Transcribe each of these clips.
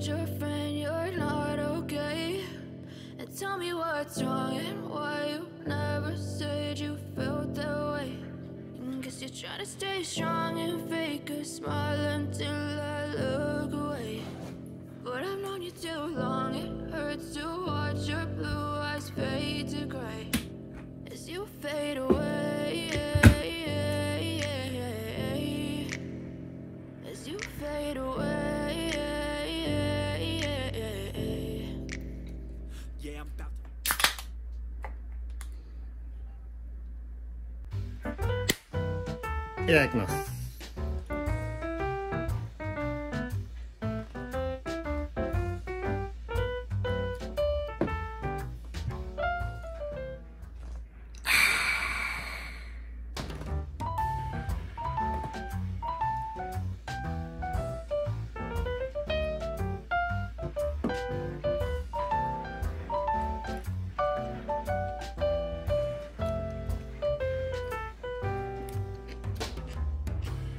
told your friend you're not okay. And tell me what's wrong and why you never said you felt that way. Cause Guess you're trying to stay strong and fake a smile until I look away. But I've known you too long, it hurts to watch いただきます「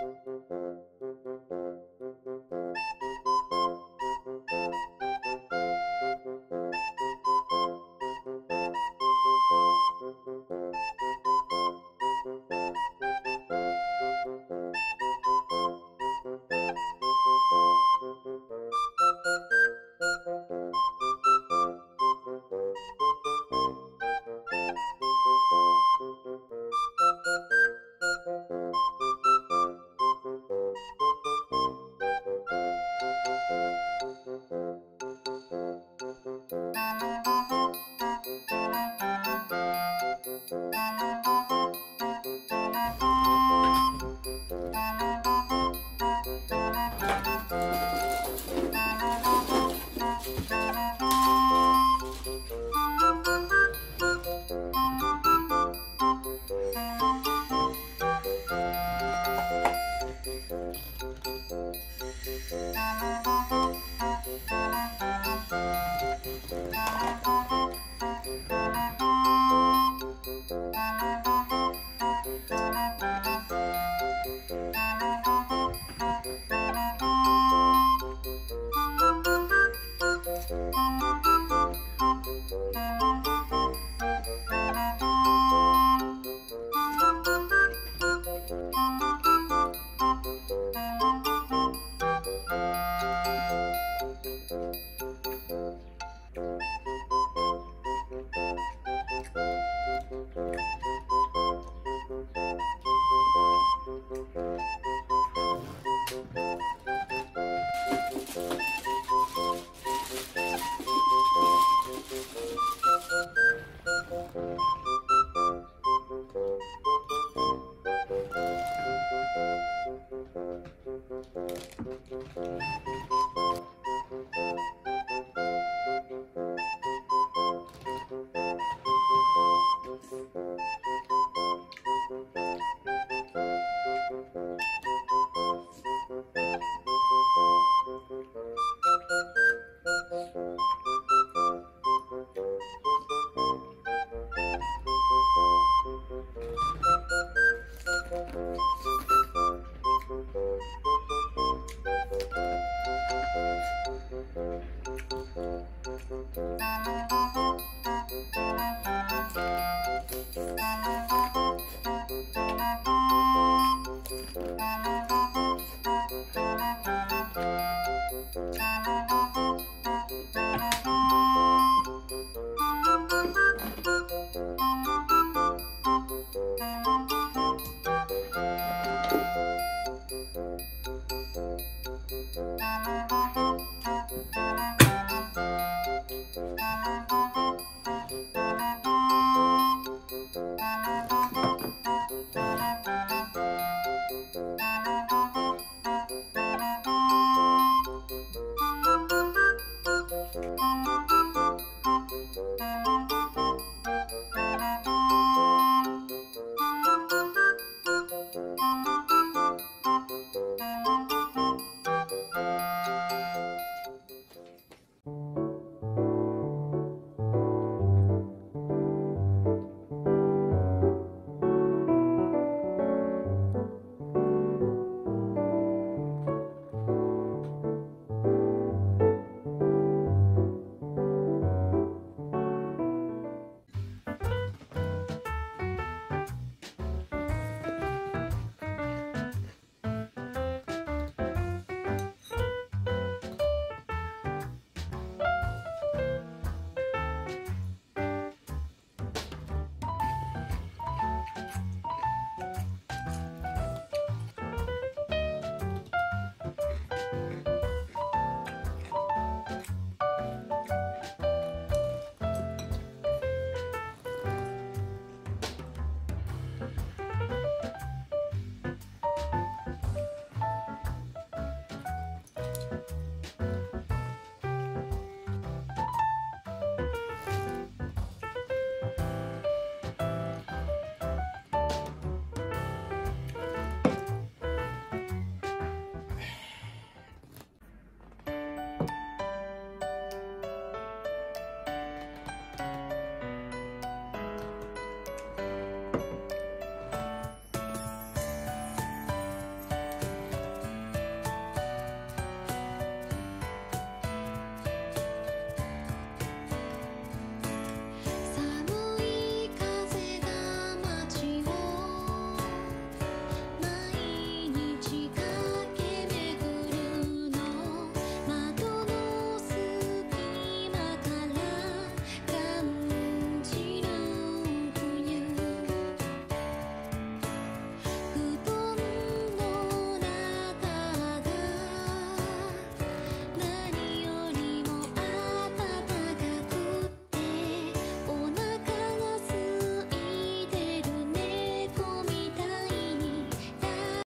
Thank you.